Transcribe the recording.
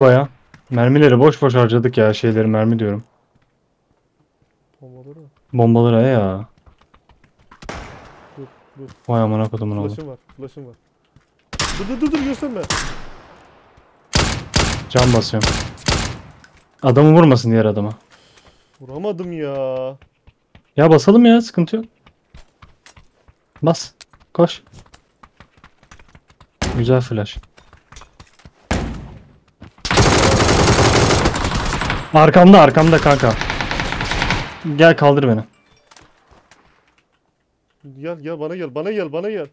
Baya. Mermileri boş boş harcadık ya şeyleri mermi diyorum. Bombaları mı? Bombaları ya. Dur dur. Vay amına kodumun oğlu. Flash'ım var. Flash'ım var. Dur dur dur dur gösterme. Can basıyorum. Adamı vurmasın diğer adama. Vuramadım ya. Ya basalım ya sıkıntı yok. Bas. Koş. Güzel flash. Arkamda arkamda kanka. Gel kaldır beni. Gel gel bana gel bana gel bana gel.